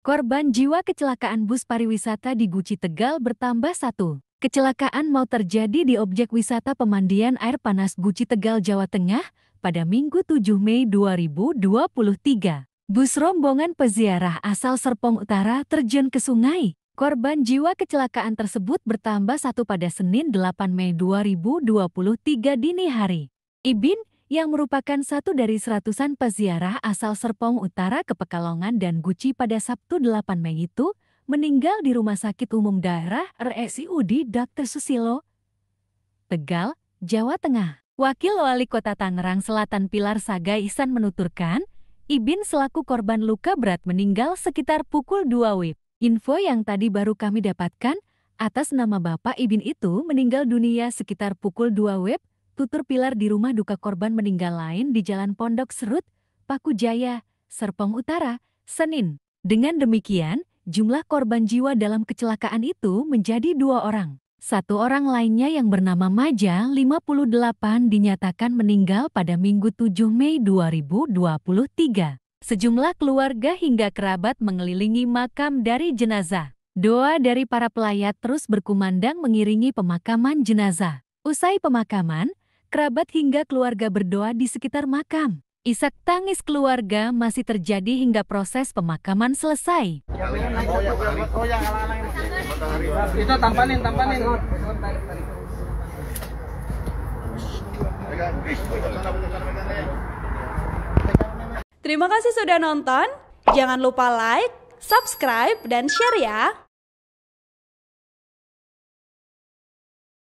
Korban jiwa kecelakaan bus pariwisata di Guci Tegal bertambah satu. Kecelakaan mau terjadi di objek wisata pemandian air panas Guci Tegal, Jawa Tengah pada Minggu 7 Mei 2023. Bus rombongan peziarah asal Serpong Utara terjun ke sungai. Korban jiwa kecelakaan tersebut bertambah satu pada Senin 8 Mei 2023 dini hari. Ibin, yang merupakan satu dari seratusan peziarah asal Serpong Utara ke Pekalongan dan Guci pada Sabtu 8 Mei itu, meninggal di Rumah Sakit Umum Daerah RSIUD Dr. Susilo, Tegal, Jawa Tengah. Wakil Wali Kota Tangerang Selatan Pilar Saga Ihsan menuturkan, Ibin selaku korban luka berat meninggal sekitar pukul 2 WIB. Info yang tadi baru kami dapatkan, atas nama Bapak Ibin itu meninggal dunia sekitar pukul 2 WIB, tutur pilar di rumah duka korban meninggal lain di Jalan Pondok Serut, Paku Jaya, Serpong Utara, Senin. Dengan demikian, jumlah korban jiwa dalam kecelakaan itu menjadi dua orang. Satu orang lainnya yang bernama Maja, 58, dinyatakan meninggal pada Minggu 7 Mei 2023. Sejumlah keluarga hingga kerabat mengelilingi makam dari jenazah. Doa dari para pelayat terus berkumandang mengiringi pemakaman jenazah. Usai pemakaman, kerabat hingga keluarga berdoa di sekitar makam. Isak tangis keluarga masih terjadi hingga proses pemakaman selesai. Itu tampanin, tampanin. Terima kasih sudah nonton. Jangan lupa like, subscribe, dan share ya.